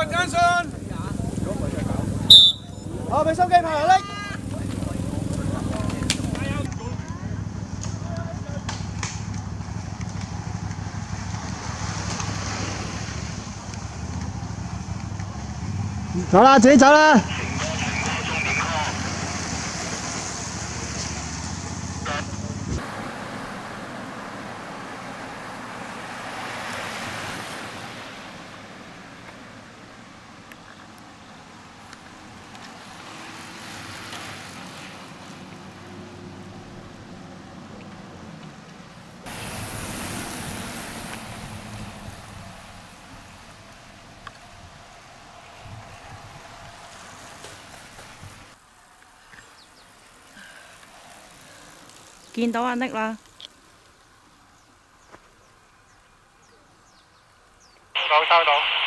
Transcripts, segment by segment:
信跟信。好，俾心機拍下力。走啦，自己走啦。見到阿 Nick 啦。收收到。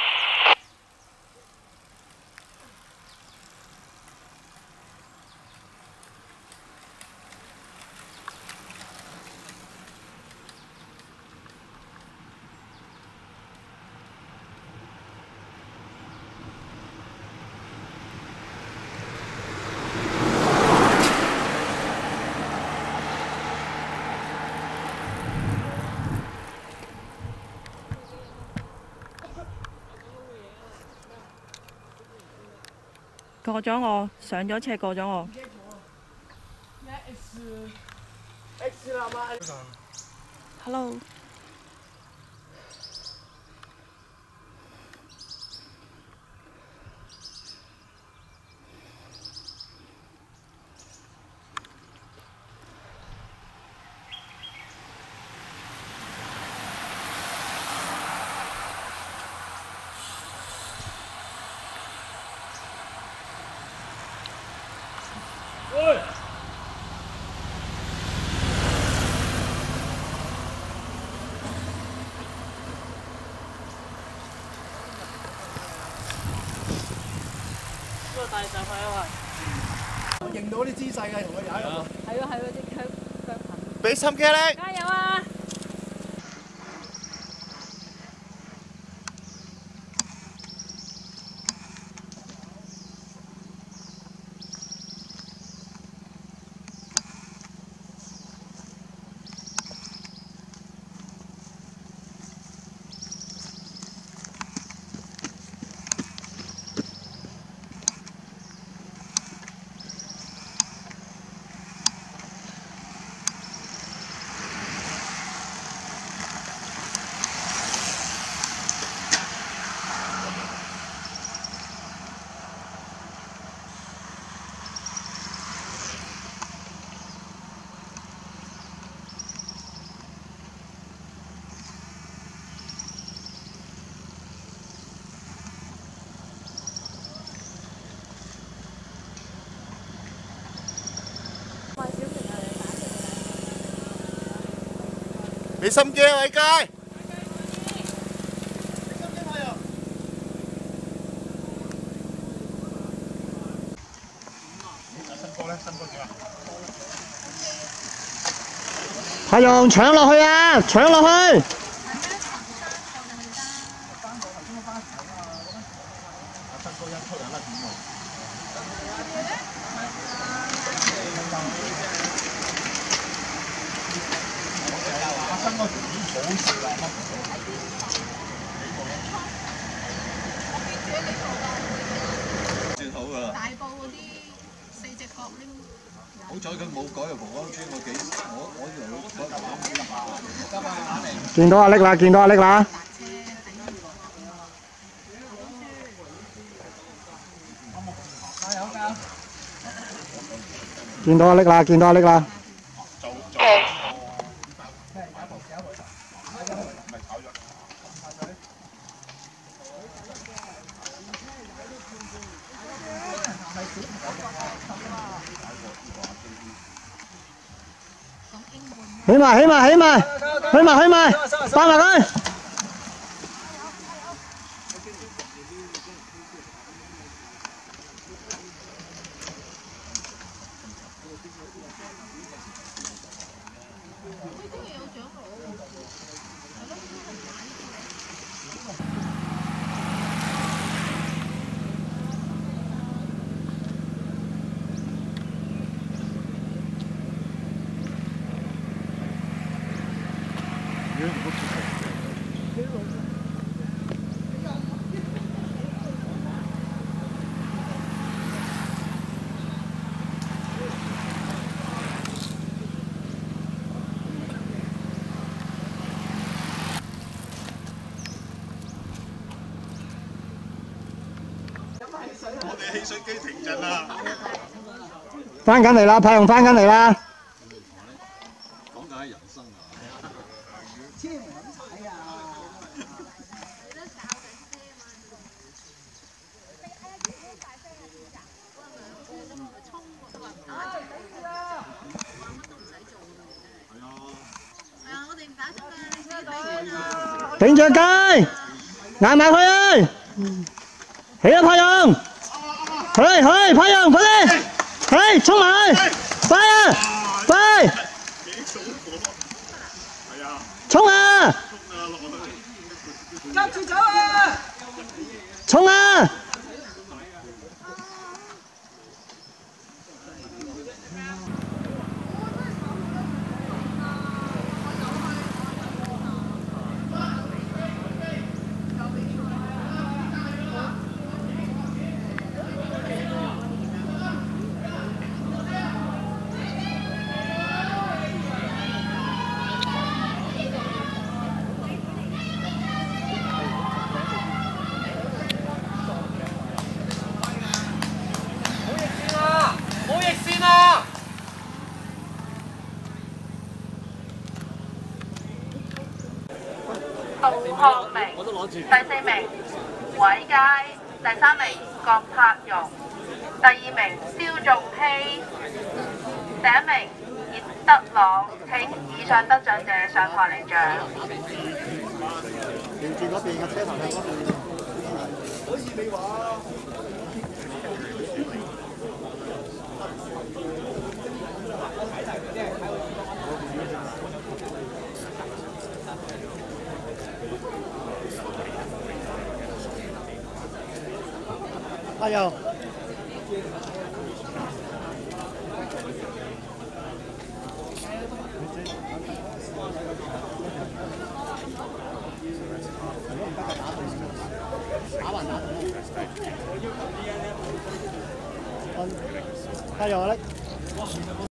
過咗我，上咗車過咗我。Hello。快上去啊嘛。認到啲姿勢嘅，同佢踩落。係喎係喎，隻腳腳痕。俾心機咧。加油啊！俾心機啊，偉佳。太陽搶落去啊！搶落去！算好噶啦。大埔嗰啲四隻角拎。好彩佢冇改入蒲崗村，我幾我我以為佢改蒲崗村。見到阿力啦，見到阿力啦。見到阿力啦，見到阿力啦。Hí mà hí mà hí mà Hí mà hí mà Ba mày ơi. 我哋汽水機停陣啦。翻緊嚟啦，太陽翻緊嚟啦。講緊係人生啊！係啊，我哋唔打針㗎，你自己睇頂住雞，捱埋佢啊！起啦，太陽！去去，太陽，快啲！去，冲埋去！快啊！快！冲啊！跟住走啊！冲啊！冇逆線啊！杜漢明，第四名韋佳，第三名郭柏容，第二名蕭仲希，第一名叶德朗，請以上得獎者上台領獎。加油！加油来！